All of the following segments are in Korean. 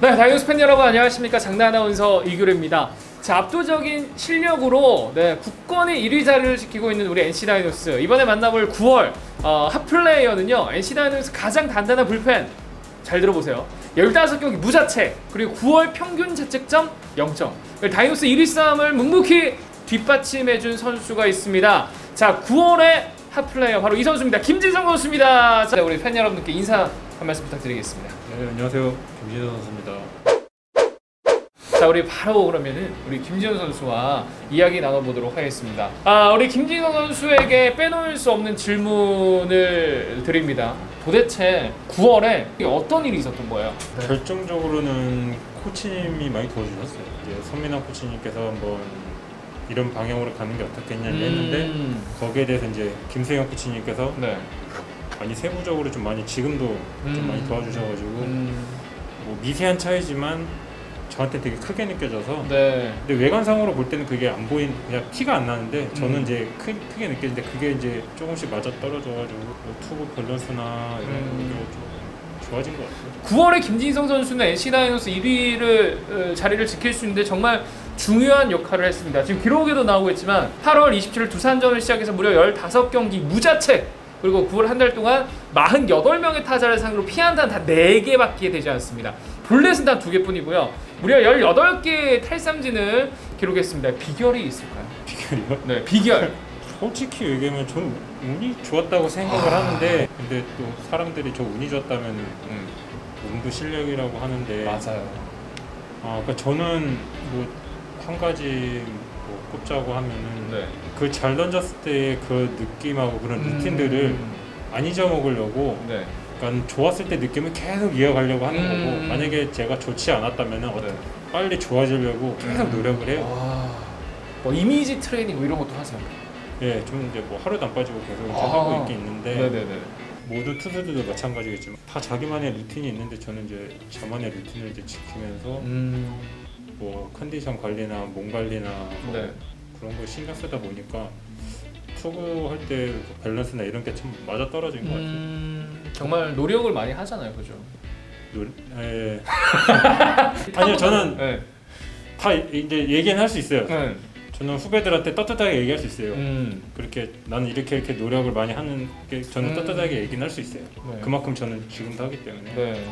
네, 다이노스 팬 여러분 안녕하십니까 장내 아나운서 이규래입니다. 자, 압도적인 실력으로 네, 굳건히 1위 자리를 지키고 있는 우리 NC 다이노스 이번에 만나볼 9월 어, hot player는요 NC 다이노스 가장 단단한 불펜 잘 들어보세요. 15경기 무자책 그리고 9월 평균 자책점 0점 다이노스 1위 싸움을 묵묵히 뒷받침해준 선수가 있습니다. 자, 9월의 핫플레이어 바로 이 선수입니다. 김진성 선수입니다. 자, 우리 팬 여러분들께 인사 한 말씀 부탁드리겠습니다. 네, 안녕하세요. 김진호 선수입니다. 자 우리 바로 그러면은 우리 김지현 선수와 이야기 나눠보도록 하겠습니다. 아 우리 김진호 선수에게 빼놓을 수 없는 질문을 드립니다. 도대체 9월에 어떤 일이 있었던 거예요? 결정적으로는 코치님이 많이 도와주셨어요. 이제 선민환 코치님께서 한번 이런 방향으로 가는 게 어떻겠냐 했는데 음, 거기에 대해서 이제 김세경 코치님께서 네. 많이 세부적으로 좀 많이 지금도 음. 좀 많이 도와주셔가지고 음, 뭐 미세한 차이지만 저한테 되게 크게 느껴져서 네. 근데 외관상으로 볼 때는 그게 안 보인 그냥 티가 안 나는데 저는 음. 이제 크, 크게 느껴지는데 그게 이제 조금씩 맞아 떨어져가지고 뭐 투구 밸런스나 이런 음. 게좀 좋아진 것 같아요. 9월에 김진성 선수는 NC 다이노스 1위를 자리를 지킬 수 있는데 정말 중요한 역할을 했습니다. 지금 기록에도 나오고 있지만 8월 27일 두산전을 시작해서 무려 15경기 무자책 그리고 9월 한 달 동안 48명의 타자를 상대로 피안타는 다 4개밖에 되지 않습니다. 볼넷은 단 2개뿐이고요. 무려 18개의 탈삼진을 기록했습니다. 비결이 있을까요? 비결이요? 네, 비결. 솔직히 얘기하면 저는 운이 좋았다고 생각을 아. 하는데 근데 또 사람들이 저 운이 좋았다면 음, 운도 실력이라고 하는데 맞아요. 아, 그러니까 저는 뭐 한 가지 뭐 꼽자고 하면은 네. 그 잘 던졌을 때의 그 느낌하고 그런 루틴들을 음, 안 잊어먹으려고 네. 그러니까 좋았을 때 느낌을 계속 이어가려고 하는 음. 거고 만약에 제가 좋지 않았다면 은 네. 빨리 좋아지려고 계속 노력을 해요. 와. 뭐 이미지 트레이닝 뭐 이런 것도 하세요? 예, 좀 이제 뭐 하루도 안 빠지고 계속 아. 하고 있긴 있는데 네네네. 모든 투수들도 마찬가지겠지만 다 자기만의 루틴이 있는데 저는 이제 저만의 루틴을 이제 지키면서 음. 뭐 컨디션 관리나 몸 관리나 뭐 네. 그런 거 신경 쓰다 보니까 투구할 때그 밸런스나 이런 게 참 맞아 떨어진 것 같아요. 음. 정말 노력을 많이 하잖아요, 그죠? 노- 예. 아니요, 저는 네. 다 이제 얘기는 할 수 있어요. 네. 저는 후배들한테 떳떳하게 얘기할 수 있어요. 음. 그렇게 나는 이렇게 이렇게 노력을 많이 하는 게 저는 음. 떳떳하게 얘기는 할 수 있어요. 네. 그만큼 저는 지금도 하기 때문에 네.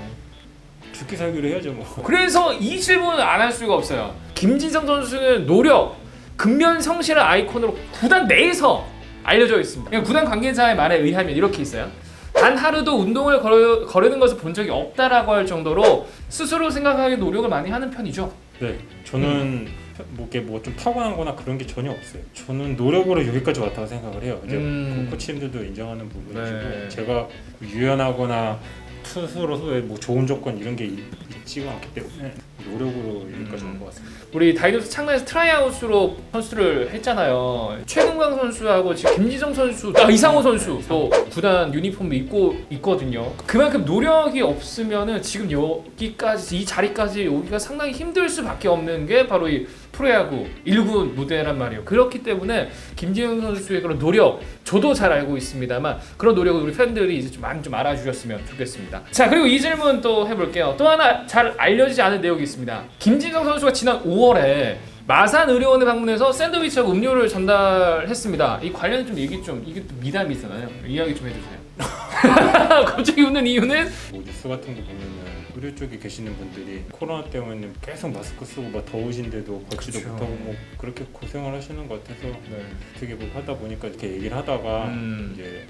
죽기 살기로 해야죠 뭐. 그래서 이 질문을 안 할 수가 없어요. 김진성 선수는 노력, 근면 성실한 아이콘으로 구단 내에서 알려져 있습니다. 구단 관계자의 말에 의하면 이렇게 있어요. 단 하루도 운동을 거르, 거르는 것을 본 적이 없다라고 할 정도로 스스로 생각하기에 노력을 많이 하는 편이죠. 네, 저는 뭐 이게 뭐 좀 타고난거나 그런 게 전혀 없어요. 저는 노력으로 여기까지 왔다고 생각을 해요. 이제 음. 그 코치님들도 인정하는 부분이시고 네. 제가 유연하거나 투수로서의 뭐 좋은 조건 이런 게 지가 않기 때문에 노력으로 여기까지 음. 온것 같습니다. 우리 다이노스 창단에서 트라이아웃으로 선수를 했잖아요. 최금강 선수하고 지금 김진성 선수, 아, 이상호 선수 또 구단 유니폼 입고 있거든요. 그만큼 노력이 없으면은 지금 여기까지 이 자리까지 오기가 상당히 힘들 수밖에 없는 게 바로 이 프로야구 1군 무대란 말이에요. 그렇기 때문에 김지성 선수의 그런 노력 저도 잘 알고 있습니다만 그런 노력을 우리 팬들이 이제 좀 많이 좀 알아주셨으면 좋겠습니다. 자 그리고 이 질문 또 해볼게요. 또 하나 잘 알려지지 않은 내용이 있습니다. 김진성 선수가 지난 5월에 마산 의료원에 방문해서 샌드위치하고 음료를 전달했습니다. 이 관련 좀 얘기 좀 이게 또 미담이 있잖아요. 이야기 좀 해주세요. 갑자기 웃는 이유는 뭐 뉴스 같은 거 보면은 의료 쪽에 계시는 분들이 코로나 때문에 계속 마스크 쓰고 막 더우신데도 걷지도 그쵸. 못하고 뭐 그렇게 고생을 하시는 것 같아서 네. 되게 뭐 하다 보니까 이렇게 얘기를 하다가 음. 이제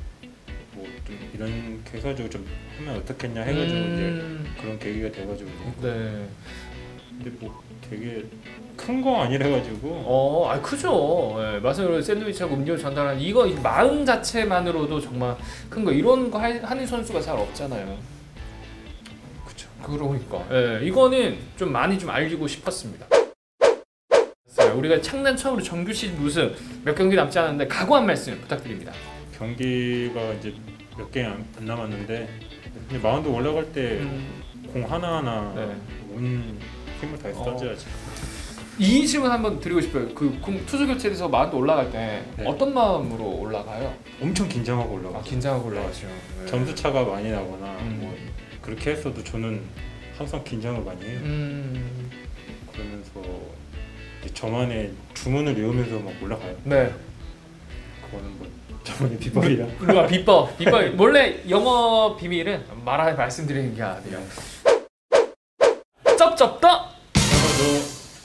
뭐 좀 이런 해가지고 좀 하면 어떻겠냐 해가지고 음. 이제 그런 계기가 돼가지고 네. 근데 뭐 되게 큰 거 아니래가지고 어, 아 크죠. 예, 마스크로 샌드위치하고 음료 전달하는 이거 이 마음 자체만으로도 정말 큰 거. 이런 거 할- 하는 선수가 잘 없잖아요. 그러니까. 예, 이거는 좀 많이 좀 알리고 싶었습니다. 자, 우리가 창단 처음으로 정규 시즌 우승 몇 경기 남지 않았는데 각오 한 말씀 부탁드립니다. 경기가 이제 몇 개 안 남았는데 마운드 올라갈 때공 하나하나 네. 온 힘을 다해서 어. 던져야지 이 질문 한번 드리고 싶어요. 그 공- 투수 교체돼서 마운드 올라갈 때 네. 어떤 마음으로 올라가요? 엄청 긴장하고 올라가 아, 긴장하고 올라가죠. 네. 점수 차가 많이 나거나 음. 뭐 그렇게 했어도 저는 항상 긴장을 많이 해요. 음, 그러면서 저만의 주문을 외우면서 막 올라가요. 네. 그거는 뭐 저만의 비법이라. 그리고 비법, 비법. 원래 영어 비밀은 말하 말씀드리는 게 아니에요. 그래서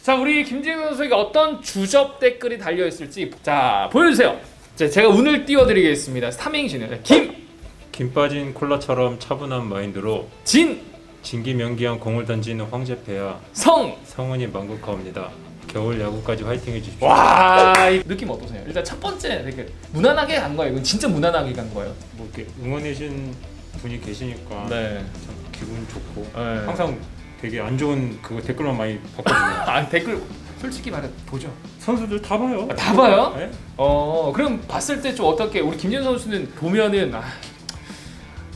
자, 우리 김진우 선수에게 어떤 주접 댓글이 달려 있을지 자 보여주세요. 자, 제가 운을 띄워드리겠습니다. 삼행시는 김, 김 빠진 콜라처럼 차분한 마인드로 진, 진기명기한 공을 던지는 황제패야 성. 성은이 만국가옵니다. 겨울 야구까지 화이팅 해주십시오. 와, 이 느낌 어떠세요? 일단 첫 번째 댓글 무난하게 간 거예요. 이건 진짜 무난하게 간 거예요. 뭐 이렇게 응원해주신 분이 계시니까 네. 참 기분 좋고 네. 항상 되게 안 좋은 그거 댓글만 많이 봤거든요. 아 댓글 솔직히 말해 보죠. 선수들 다 봐요. 아, 다 봐요? 네? 어 그럼 봤을 때 좀 어떻게 우리 김진 선수는 보면은 아,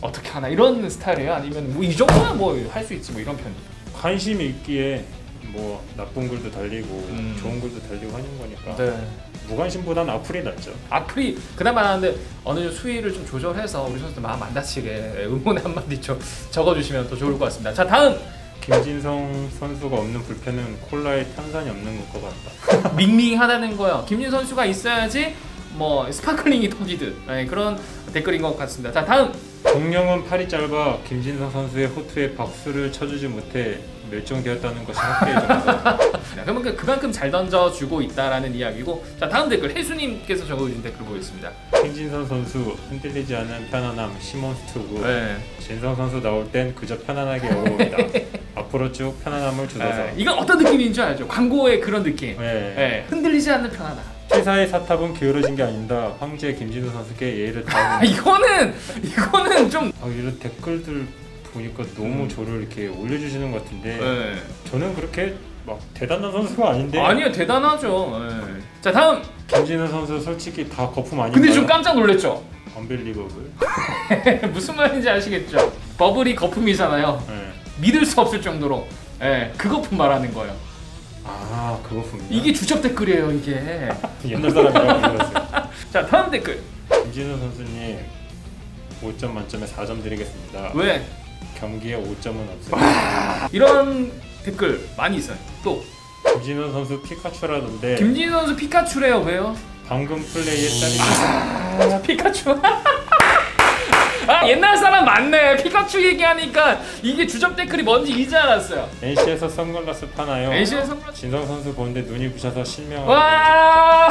어떻게 하나 이런 스타일이에요? 아니면 뭐 이 정도야 뭐 할 수 있지 뭐 이런 편이? 관심이 있기에 뭐 나쁜 글도 달리고 음. 좋은 글도 달리고 하는 거니까 네. 무관심보다는 악플이 낫죠. 악플이 그나마 하는데 어느 정도 수위를 좀 조절해서 우리 선수들 마음 안 다치게 응원의 한마디 좀 적어주시면 더 좋을 것 같습니다. 자 다음 김진성 선수가 없는 불펜은 콜라에 탄산이 없는 것 같다. 밍밍하다는 거요. 김진 선수가 있어야지 뭐 sparkling이 터지듯 네, 그런 댓글인 것 같습니다. 자 다음 공룡은 팔이 짧아 김진성 선수의 호투에 박수를 쳐주지 못해 멸종되었다는 것이 정설. 네, 그만큼 그만큼 잘 던져주고 있다라는 이야기고 자 다음 댓글 혜수님께서 적어주신 댓글 보겠습니다. 김진성 선수 흔들리지 않는 편안함 시몬스 투구. 네. 진성 선수 나올 땐 그저 편안하게 어울린다. 앞으로 쭉 편안함을 주소서. 네, 이건 어떤 느낌인 줄 알죠? 광고의 그런 느낌. 네. 네, 흔들리지 않는 편안함. 시사의 사탑은 기울어진 게 아닙니다. 황제 김진우 선수께 예의를 아, 다하는. 이거는 이거는 좀 아, 이런 댓글들 보니까 너무 음. 저를 이렇게 올려주시는 것 같은데 네. 저는 그렇게 막 대단한 선수가 아닌데 아니요 대단하죠. 네. 자 다음. 김진우 선수 솔직히 다 거품 아닌가요? 근데 좀 깜짝 놀랐죠. 언빌리버블. 무슨 말인지 아시겠죠? 버블이 거품이잖아요. 네. 믿을 수 없을 정도로. 예, 그 거품 말하는 거예요. 아 그거 봅니다. 이게 주접 댓글이에요, 이게. 옛날 사람이라고 불렀어요. 자, 다음 댓글. 김진우 선수님 5점 만점에 4점 드리겠습니다. 왜? 경기에 5점은 없어요. 이런 댓글 많이 있어요. 또 김진우 선수 피카츄라던데 김진우 선수 피카츄래요. 왜요? 방금 플레이에 짜리 아, 피카츄. 아, 옛날 사람 맞네. 피카츄 얘기하니까 이게 주접 댓글이 뭔지 이제 알았어요. NC에서 선글라스 파나요? NC의 선글라스. 진성 선수 보는데 눈이 부셔서 실명. 와!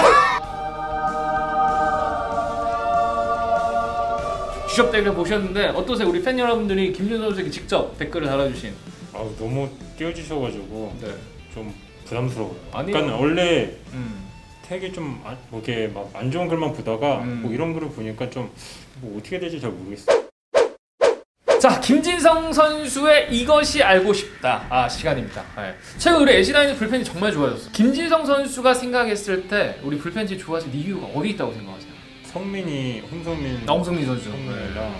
주접 댓글 보셨는데 어떠세요? 우리 팬 여러분들이 김준 선수에게 직접 댓글을 달아주신. 아우 너무 띄워주셔가지고 네. 좀 부담스러워요. 아니요. 그러니까 원래 음. 되게 좀뭐 이렇게 막 안 좋은 글만 보다가 음. 뭐 이런 글을 보니까 좀 뭐 어떻게 될지 잘 모르겠어요. 자, 김진성 선수의 이것이 알고 싶다. 아, 시간입니다. 네. 최근 우리 에시다인의 불펜이 정말 좋아졌어. 김진성 선수가 생각했을 때 우리 불펜이 좋아진 이유가 어디 있다고 생각하세요? 성민이 홍성민 나홍성민 선수. 성민이랑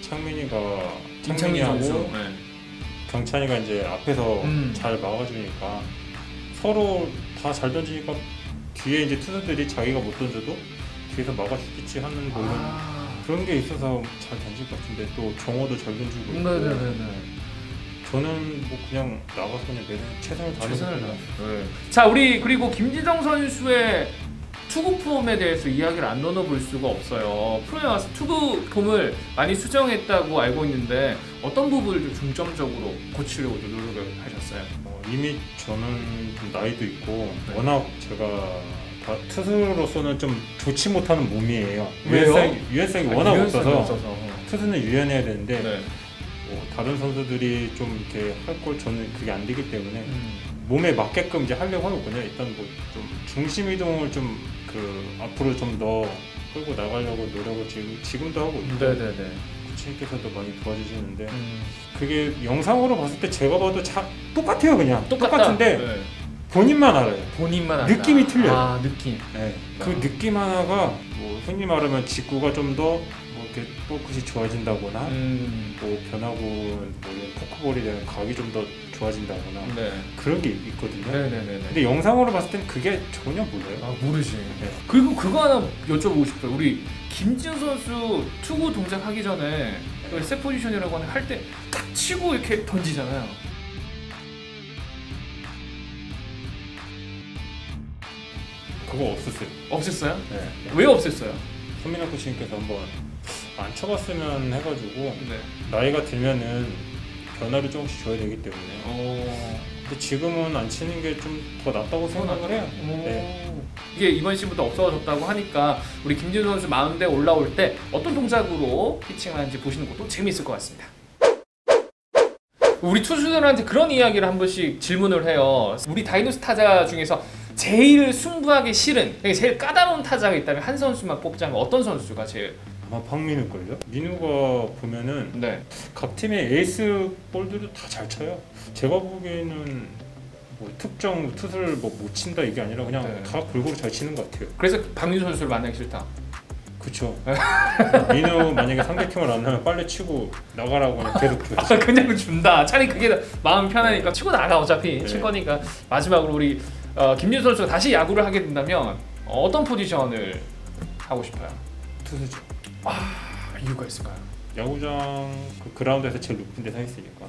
창민이가 창민이하고 선수. 네. 경찬이가 이제 앞에서 음. 잘 막아주니까 서로 다 잘 던지니까 뒤에 이제 투수들이 자기가 못 던져도 뒤에서 막아주겠지 하는 뭐 이런 아. 그런 게 있어서 잘 던질 것 같은데 또 정호도 잘 던지고 있고 네네네네. 저는 뭐 그냥 나가서 그냥 내 최선을 다하는 최선을 거예요. 다해. 자, 우리 그리고 김진성 선수의 투구 폼에 대해서 이야기를 안 나눠볼 수가 없어요. 프로에 와서 투구 폼을 많이 수정했다고 알고 있는데 어떤 부분을 좀 중점적으로 고치려고 좀 노력을 하셨어요? 어, 이미 저는 좀 나이도 있고 워낙 제가 다 투수로서는 좀 좋지 못하는 몸이에요. 왜요? 유연성이, 유연성이 워낙 아, 유연성이 없어서 없어서. 투수는 유연해야 되는데 네. 뭐 다른 선수들이 좀 이렇게 할 걸 저는 그게 안 되기 때문에 음. 몸에 맞게끔 이제 하려고 하거든요. 일단 뭐 좀 중심 이동을 좀 그 앞으로 좀 더 끌고 나가려고 노력을 지금 지금도 하고 있고 네네네. 코치님께서도 많이 도와주시는데 음. 그게 영상으로 봤을 때 제가 봐도 자, 똑같아요 그냥 똑같다. 똑같은데 네. 본인만 알아요. 본인만 안다. 느낌이 틀려요. 아 느낌. 네. 그 느낌 하나가 뭐 흔히 말하면 직구가 좀더 뭐 이렇게 볼끝이 좋아진다거나 음. 뭐 변하고 뭐 포크볼에 대한 각이 좀 더 좋아진다거나 네. 그런 게 있거든요. 네네네네. 근데 영상으로 봤을 땐 그게 전혀 몰라요. 아 모르지. 네. 그리고 그거 하나 여쭤보고 싶어요. 우리 김지훈 선수 투구 동작 하기 전에 세 포지션이라고 하는 할때딱 치고 이렇게 던지잖아요. 그거 없었어요. 없앴어요? 네. 왜 없앴어요? 손민아 코치님께서 한번 안 쳐봤으면 해가지고 네. 나이가 들면은 변화를 조금씩 줘야 되기 때문에 어. 근데 지금은 안 치는 게 좀 더 낫다고 생각을 해요. 오. 네. 이게 이번 시즌부터 없어졌다고 하니까 우리 김진우 선수 마운드에 올라올 때 어떤 동작으로 피칭을 하는지 보시는 것도 재미있을 것 같습니다. 우리 투수들한테 그런 이야기를 한 번씩 질문을 해요. 우리 다이노스 타자 중에서 제일 승부하기 싫은, 그러니까 제일 까다로운 타자가 있다면 한 선수만 뽑자면 어떤 선수가 제일? 아마 박민우 걸요. 민우가 보면은 네. 각 팀의 에이스 볼들도 다 잘 쳐요. 제가 보기에는 뭐 특정 투수를 뭐 못 친다 이게 아니라 그냥 네. 다 골고루 잘 치는 것 같아요. 그래서 박민우 선수를 만나기 싫다. 그쵸. 민우 만약에 상대팀을 안 하면 빨리 치고 나가라고 그냥 계속 줘야죠. 그냥 준다. 차라리 그게 마음 편하니까 치고 나가 어차피 네. 칠 거니까 마지막으로 우리 어, 김윤 선수가 다시 야구를 하게 된다면 어 떤 포지션을 하고 싶어요? 투수죠. 이유가 있을까요? 야구장 그 그라운드에서 제일 높은 데서 있으니까.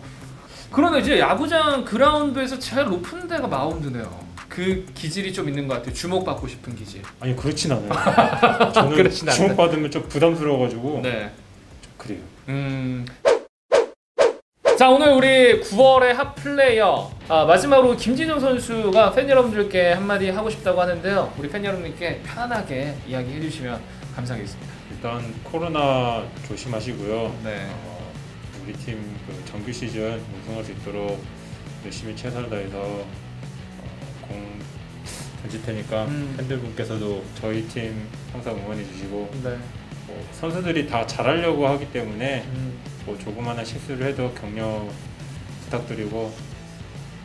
그러네 이제 야구장 그라운드에서 제일 높은 데가 마운드네요. 그 기질이 좀 있는 것 같아요. 주목받고 싶은 기질. 아니 그렇진 않아요. 저는 그렇진 않아요. 주목 받으면 좀 부담스러워가지고 네. 좀 그래요. 음. 자 오늘 우리 9월의 핫 플레이어 아, 마지막으로 김진영 선수가 팬 여러분들께 한마디 하고 싶다고 하는데요. 우리 팬 여러분께 편안하게 이야기해 주시면 감사하겠습니다. 일단 코로나 조심하시고요. 네. 어, 우리 팀 그 정규 시즌 우승할 수 있도록 열심히 최선을 다해서 어, 공 던질 테니까 음. 팬들분께서도 저희 팀 항상 응원해 주시고 네. 뭐 선수들이 다 잘하려고 하기 때문에 음. 뭐 조그마한 실수를 해도 격려 부탁드리고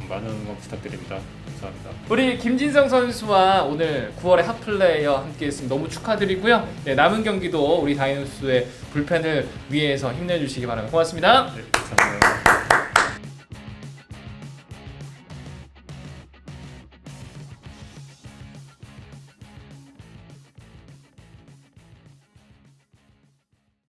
많은 응원 부탁드립니다. 감사합니다. 우리 김진성 선수와 오늘 9월의 핫플레이어 함께했습니다. 너무 축하드리고요. 네, 남은 경기도 우리 다이노스의 불펜을 위해서 힘내주시기 바랍니다. 고맙습니다. 네, 감사합니다.